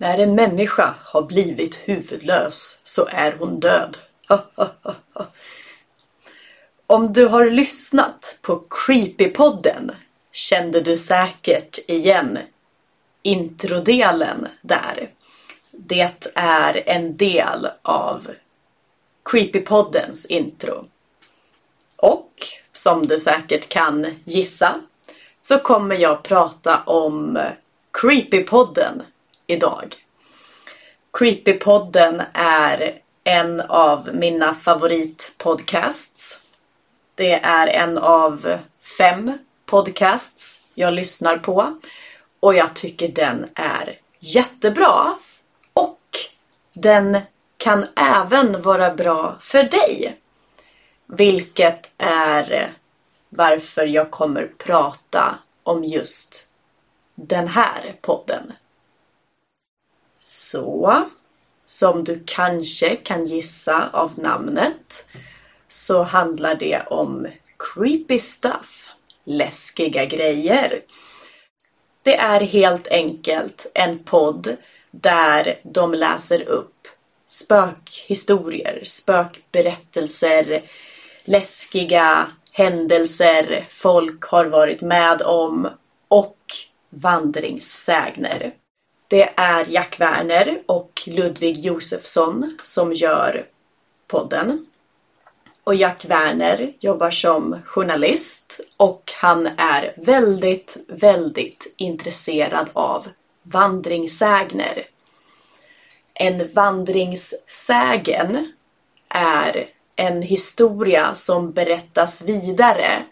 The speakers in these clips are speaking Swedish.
När en människa har blivit huvudlös så är hon död. Om du har lyssnat på Creepypodden kände du säkert igen introdelen där. Det är en del av Creepypoddens intro. Och som du säkert kan gissa så kommer jag prata om Creepypodden idag. Creepypodden är en av mina favoritpodcasts. Det är en av fem podcasts jag lyssnar på och jag tycker den är jättebra. Och den kan även vara bra för dig. Vilket är varför jag kommer prata om just den här podden. Så, som du kanske kan gissa av namnet så handlar det om creepy stuff, läskiga grejer. Det är helt enkelt en podd där de läser upp spökhistorier, spökberättelser, läskiga händelser folk har varit med om och vandringssägner. Det är Jack Werner och Ludvig Josefsson som gör podden. Och Jack Werner jobbar som journalist och han är väldigt, väldigt intresserad av vandringssägner. En vandringssägen är en historia som berättas vidare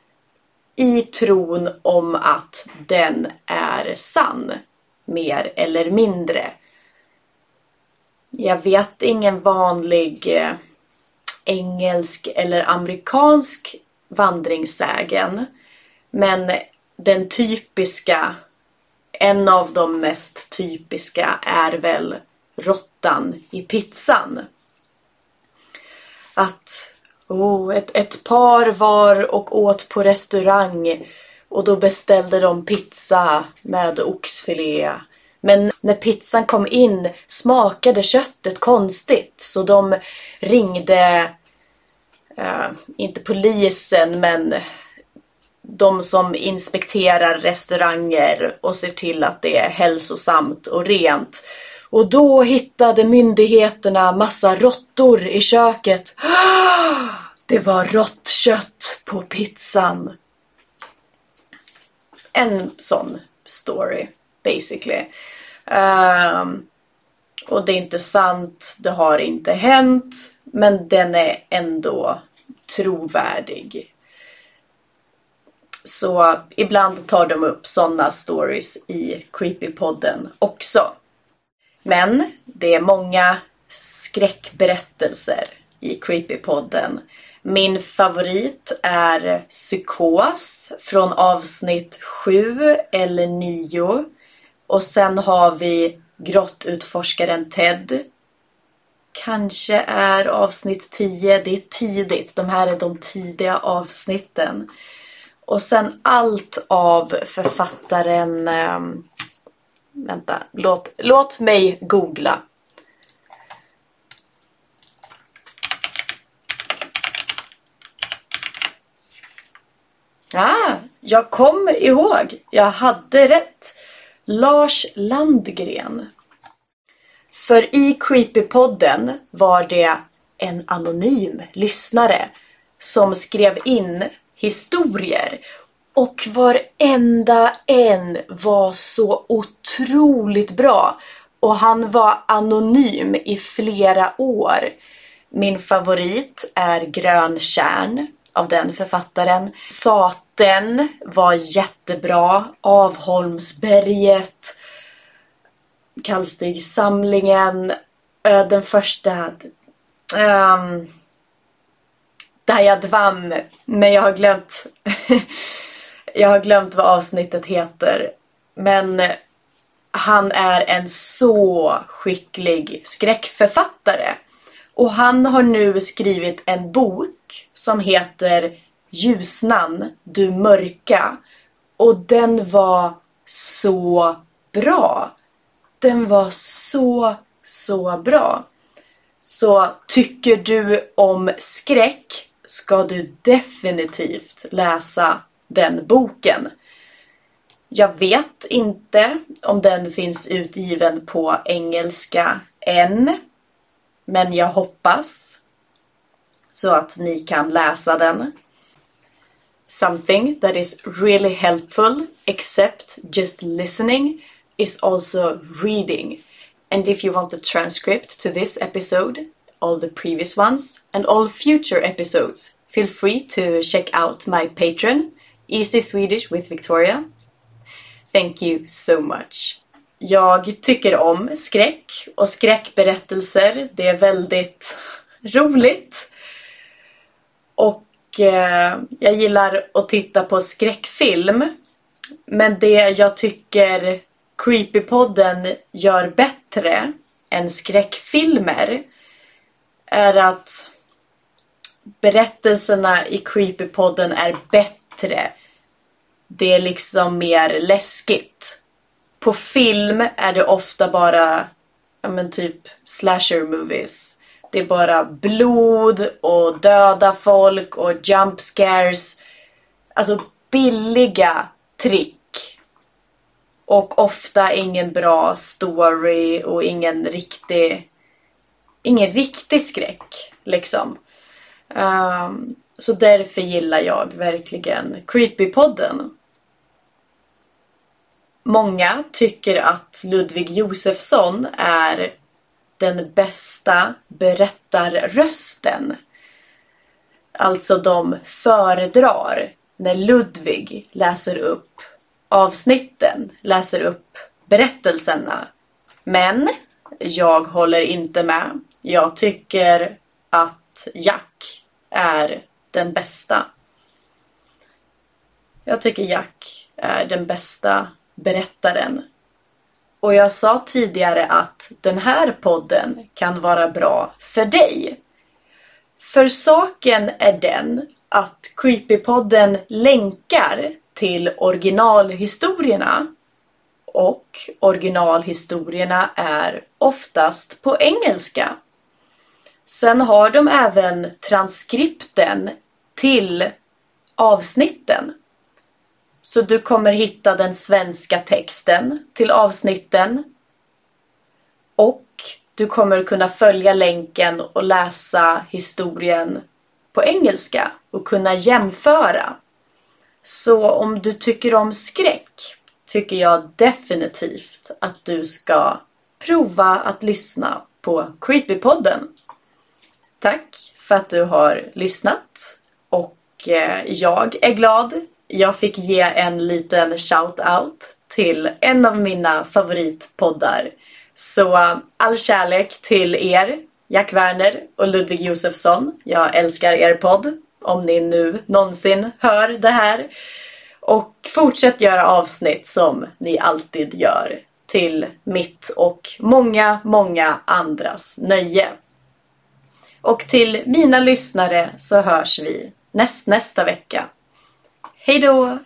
i tron om att den är sann, mer eller mindre. Jag vet ingen vanlig eh, engelsk eller amerikansk vandringssägen. Men den typiska, en av de mest typiska är väl råttan i pizzan. Att oh, ett, ett par var och åt på restaurang och då beställde de pizza med oxfilé. Men när pizzan kom in smakade köttet konstigt så de ringde eh, inte polisen men de som inspekterar restauranger och ser till att det är hälsosamt och rent. Och då hittade myndigheterna massa råttor i köket. Det var råttkött på pizzan. En sån story, basically. Um, och det är inte sant, det har inte hänt, men den är ändå trovärdig. Så ibland tar de upp sådana stories i Creepypodden också. Men det är många skräckberättelser i Creepypodden. Min favorit är Psykos från avsnitt 7 eller 9. Och sen har vi Grottutforskaren Ted. Kanske är avsnitt 10. Det är tidigt. De här är de tidiga avsnitten. Och sen allt av författaren... Ehm, vänta, låt, låt mig googla. Ah, jag kommer ihåg. Jag hade rätt. Lars Landgren. För i Creepypodden var det en anonym lyssnare som skrev in historier och varenda en var så otroligt bra. Och han var anonym i flera år. Min favorit är Grön kärn av den författaren. Saten var jättebra. Avholmsberget. Kallstigsamlingen. Den första... Ehm, um, Dayadvam. Men jag har glömt... jag har glömt vad avsnittet heter. Men han är en så skicklig skräckförfattare. Och han har nu skrivit en bok som heter Ljusnan, du mörka. Och den var så bra. Den var så, så bra. Så tycker du om skräck ska du definitivt läsa den boken. Jag vet inte om den finns utgiven på engelska än. Men jag hoppas så att ni kan läsa den. Something that is really helpful except just listening is also reading. And if you want the transcript to this episode, all the previous ones, and all future episodes, feel free to check out my Patreon, Easy Swedish with Victoria. Thank you so much. Jag tycker om skräck och skräckberättelser. Det är väldigt roligt. Och eh, jag gillar att titta på skräckfilm. Men det jag tycker Creepypodden gör bättre än skräckfilmer är att berättelserna i Creepypodden är bättre. Det är liksom mer läskigt. På film är det ofta bara, ja men typ slasher movies. Det är bara blod och döda folk och jump scares. Alltså billiga trick. Och ofta ingen bra story och ingen riktig ingen riktig skräck liksom. Um, så därför gillar jag verkligen Creepypodden. Många tycker att Ludvig Josefsson är den bästa berättarrösten. Alltså de föredrar när Ludvig läser upp avsnitten, läser upp berättelserna. Men jag håller inte med. Jag tycker att Jack är den bästa. Jag tycker Jack är den bästa berättaren. Och jag sa tidigare att den här podden kan vara bra för dig. För saken är den att Creepypodden länkar till originalhistorierna och originalhistorierna är oftast på engelska. Sen har de även transkripten till avsnitten så du kommer hitta den svenska texten till avsnitten. Och du kommer kunna följa länken och läsa historien på engelska och kunna jämföra. Så om du tycker om skräck tycker jag definitivt att du ska prova att lyssna på Creepypodden. Tack för att du har lyssnat och eh, jag är glad jag fick ge en liten shout-out till en av mina favoritpoddar. Så all kärlek till er, Jack Werner och Ludvig Josefsson. Jag älskar er podd, om ni nu någonsin hör det här. Och fortsätt göra avsnitt som ni alltid gör till mitt och många, många andras nöje. Och till mina lyssnare så hörs vi näst nästa vecka. Hej då!